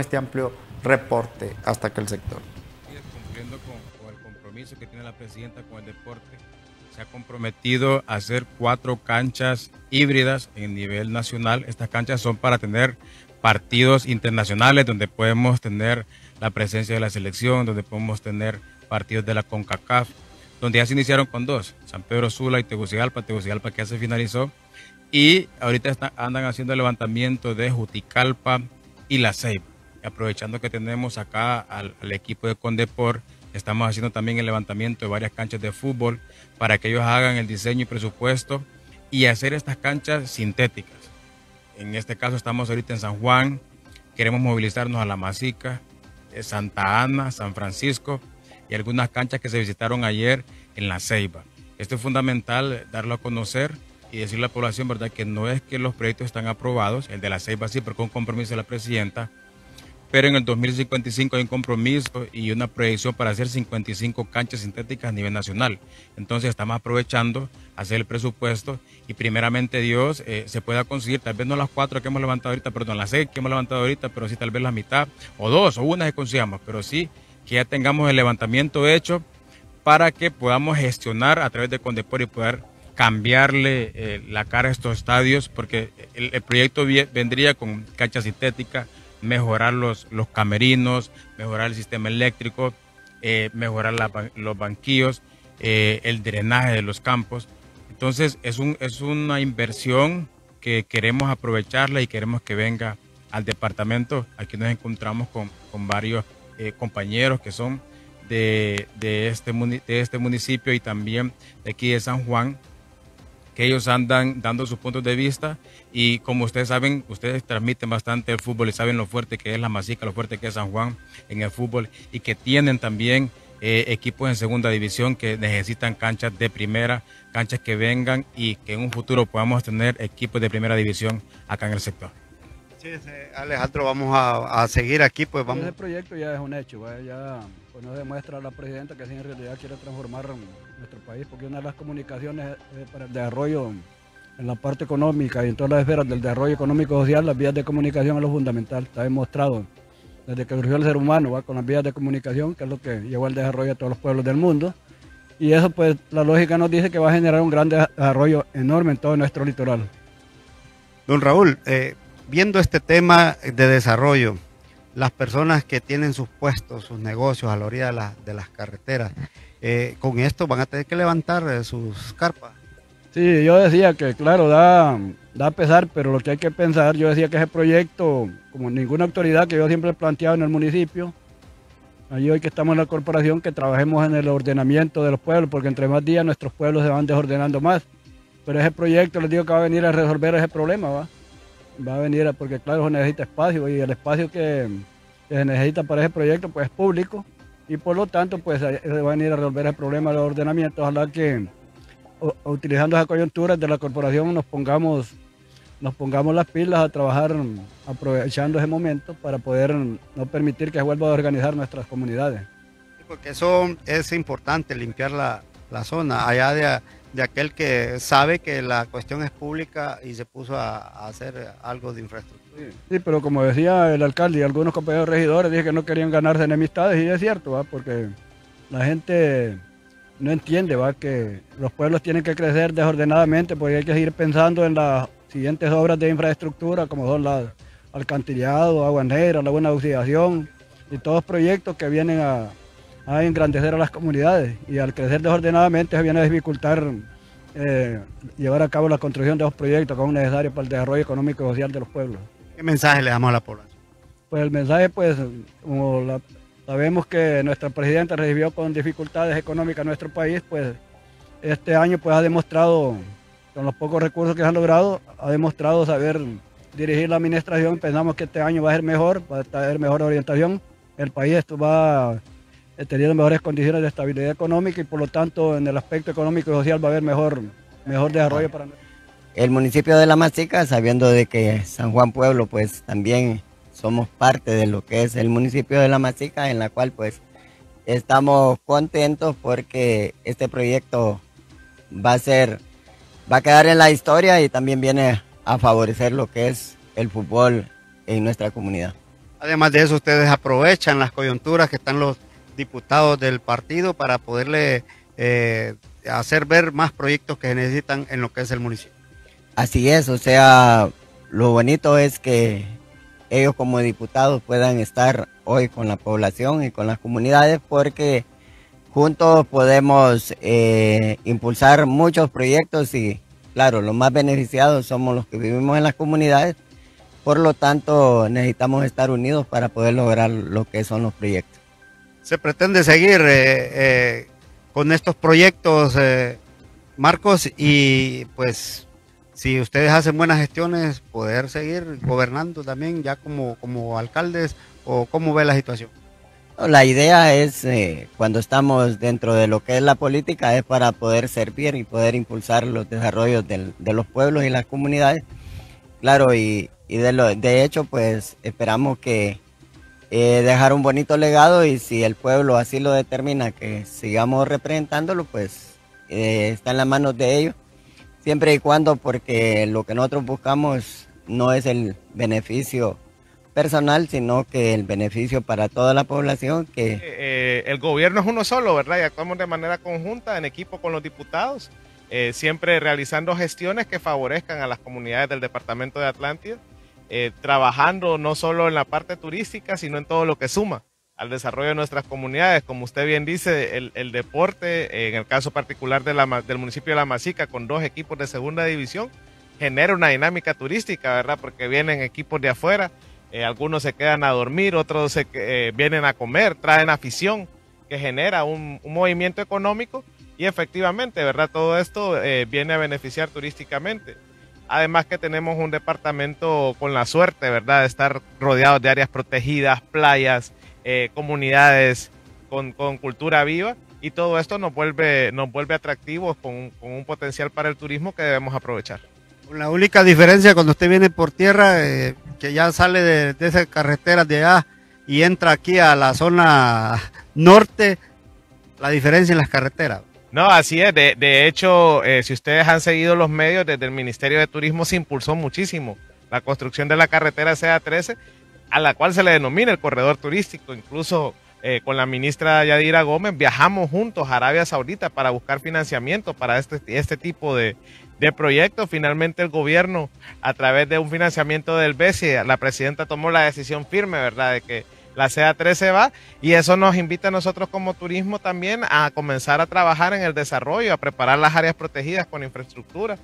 este amplio reporte hasta aquel sector. Cumpliendo con, el compromiso que tiene la presidenta con el deporte, se ha comprometido a hacer cuatro canchas híbridas en nivel nacional. Estas canchas son para tener partidos internacionales donde podemos tener la presencia de la selección, donde podemos tener partidos de la CONCACAF, donde ya se iniciaron con dos, San Pedro Sula y Tegucigalpa, Tegucigalpa que ya se finalizó, y ahorita andan haciendo el levantamiento de Juticalpa y La Ceiba. Aprovechando que tenemos acá al, equipo de Condepor, estamos haciendo también el levantamiento de varias canchas de fútbol para que ellos hagan el diseño y presupuesto y hacer estas canchas sintéticas. En este caso estamos ahorita en San Juan, queremos movilizarnos a La Masica, eh, Santa Ana, San Francisco y algunas canchas que se visitaron ayer en La Ceiba. Esto es fundamental darlo a conocer y decirle a la población, ¿verdad?, que no es que los proyectos están aprobados, el de La Ceiba sí, pero con compromiso de la presidenta, pero en el 2055 hay un compromiso y una proyección para hacer 55 canchas sintéticas a nivel nacional. Entonces estamos aprovechando hacer el presupuesto y primeramente Dios eh, se pueda conseguir, tal vez no las cuatro que hemos levantado ahorita, perdón, las seis que hemos levantado ahorita, pero sí tal vez la mitad, o dos, o una que consigamos, pero sí que ya tengamos el levantamiento hecho para que podamos gestionar a través de Condepor y poder cambiarle eh, la cara a estos estadios, porque el, el proyecto vendría con cancha sintética, mejorar los, los camerinos, mejorar el sistema eléctrico, eh, mejorar los banquillos, eh, el drenaje de los campos. Entonces es, un, es una inversión que queremos aprovecharla y queremos que venga al departamento. Aquí nos encontramos con, con varios eh, compañeros que son de, de, este, de este municipio y también de aquí de San Juan, que ellos andan dando sus puntos de vista y como ustedes saben, ustedes transmiten bastante el fútbol y saben lo fuerte que es la Masica, lo fuerte que es San Juan en el fútbol y que tienen también eh, equipos en segunda división que necesitan canchas de primera, canchas que vengan y que en un futuro podamos tener equipos de primera división acá en el sector. Sí, Alejandro, vamos a, seguir aquí, pues vamos. Ese proyecto ya es un hecho, ya pues nos demuestra a la presidenta que sí en realidad quiere transformar nuestro país, porque una de las comunicaciones para el desarrollo en la parte económica y en todas las esferas del desarrollo económico social, las vías de comunicación es lo fundamental, está demostrado desde que surgió el ser humano, ¿va? con las vías de comunicación, que es lo que llevó al desarrollo a todos los pueblos del mundo. Y eso, pues, la lógica nos dice que va a generar un gran desarrollo enorme en todo nuestro litoral. Don Raúl, eh, viendo este tema de desarrollo, las personas que tienen sus puestos, sus negocios a la orilla de, las carreteras, eh, con esto van a tener que levantar eh, sus carpas. Sí, yo decía que, claro, da, da pesar, pero lo que hay que pensar, yo decía que ese proyecto, como ninguna autoridad que yo siempre he planteado en el municipio, allí hoy que estamos en la corporación, que trabajemos en el ordenamiento de los pueblos, porque entre más días nuestros pueblos se van desordenando más. Pero ese proyecto les digo que va a venir a resolver ese problema, ¿va? Va a venir, porque claro, se necesita espacio y el espacio que, se necesita para ese proyecto pues es público y por lo tanto pues se va a venir a resolver el problema del ordenamiento. Ojalá que utilizando esa coyuntura de la corporación nos pongamos, nos pongamos las pilas a trabajar aprovechando ese momento para poder no permitir que se vuelva a organizar nuestras comunidades. Porque eso es importante, limpiar la, zona, allá de, de, aquel que sabe que la cuestión es pública y se puso a, hacer algo de infraestructura. Sí, pero como decía el alcalde y algunos compañeros regidores, dije que no querían ganarse enemistades y es cierto, porque la gente no entiende ¿va? que los pueblos tienen que crecer desordenadamente porque hay que seguir pensando en las siguientes obras de infraestructura como son la alcantarillado, agua negra, la buena oxidación y todos proyectos que vienen a, engrandecer a las comunidades y al crecer desordenadamente se viene a dificultar eh, llevar a cabo la construcción de los proyectos que son necesarios para el desarrollo económico y social de los pueblos. ¿Qué mensaje le damos a la población? Pues el mensaje, pues, como la Sabemos que nuestra presidenta recibió con dificultades económicas nuestro país, pues este año pues ha demostrado, con los pocos recursos que se han logrado, ha demostrado saber dirigir la administración. Pensamos que este año va a ser mejor, va a tener mejor orientación. El país va teniendo mejores condiciones de estabilidad económica y por lo tanto en el aspecto económico y social va a haber mejor, mejor desarrollo para nosotros. El municipio de La Mastica, sabiendo de que San Juan Pueblo pues también somos parte de lo que es el municipio de La Masica, en la cual pues estamos contentos porque este proyecto va a ser, va a quedar en la historia y también viene a favorecer lo que es el fútbol en nuestra comunidad. Además de eso, ustedes aprovechan las coyunturas que están los diputados del partido para poderle eh, hacer ver más proyectos que se necesitan en lo que es el municipio. Así es, o sea, lo bonito es que ellos como diputados puedan estar hoy con la población y con las comunidades porque juntos podemos eh, impulsar muchos proyectos y claro, los más beneficiados somos los que vivimos en las comunidades, por lo tanto necesitamos estar unidos para poder lograr lo que son los proyectos. Se pretende seguir eh, eh, con estos proyectos, Marcos, y pues si ustedes hacen buenas gestiones, poder seguir gobernando también ya como, como alcaldes o cómo ve la situación. La idea es, eh, cuando estamos dentro de lo que es la política, es para poder servir y poder impulsar los desarrollos de los pueblos y las comunidades. Claro, y, de, lo, de hecho, pues esperamos que eh, dejar un bonito legado y si el pueblo así lo determina, que sigamos representándolo, pues eh, está en las manos de ellos siempre y cuando porque lo que nosotros buscamos no es el beneficio personal, sino que el beneficio para toda la población. que eh, El gobierno es uno solo, ¿verdad? Y actuamos de manera conjunta, en equipo con los diputados, siempre realizando gestiones que favorezcan a las comunidades del departamento de Atlántida, trabajando no solo en la parte turística, sino en todo lo que suma al desarrollo de nuestras comunidades. Como usted bien dice, el, deporte, en el caso particular de la, del municipio de La Masica, con dos equipos de segunda división, genera una dinámica turística, ¿verdad? Porque vienen equipos de afuera, eh, algunos se quedan a dormir, otros eh, vienen a comer, traen afición, que genera un, movimiento económico y efectivamente, ¿verdad? Todo esto eh, viene a beneficiar turísticamente. Además que tenemos un departamento con la suerte, ¿verdad? De estar rodeado de áreas protegidas, playas, eh, comunidades con, cultura viva y todo esto nos vuelve, nos vuelve atractivos con, un potencial para el turismo que debemos aprovechar. La única diferencia cuando usted viene por tierra, eh, que ya sale de, de esas carreteras de allá y entra aquí a la zona norte, la diferencia en las carreteras. No, así es. De, hecho, eh, si ustedes han seguido los medios, desde el Ministerio de Turismo se impulsó muchísimo la construcción de la carretera CA13 a la cual se le denomina el corredor turístico. Incluso eh, con la ministra Yadira Gómez viajamos juntos a Arabia Saudita para buscar financiamiento para este, este tipo de, proyectos. Finalmente el gobierno, a través de un financiamiento del BESI, la presidenta tomó la decisión firme, ¿verdad?, de que la CA3 se va y eso nos invita a nosotros como turismo también a comenzar a trabajar en el desarrollo, a preparar las áreas protegidas con infraestructura